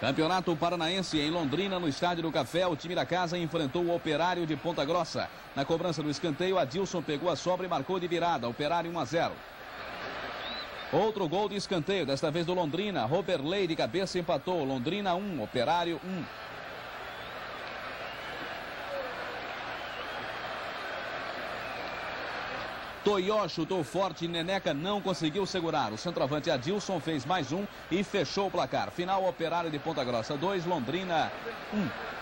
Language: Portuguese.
Campeonato Paranaense em Londrina, no Estádio do Café, o time da casa enfrentou o Operário de Ponta Grossa. Na cobrança do escanteio, Adilson pegou a sobra e marcou de virada. Operário 1 a 0. Outro gol de escanteio, desta vez do Londrina. Roberley de cabeça empatou. Londrina 1, Operário 1. Toyó chutou forte e Neneca não conseguiu segurar. O centroavante Adilson fez mais um e fechou o placar. Final Operário de Ponta Grossa 2, Londrina 1.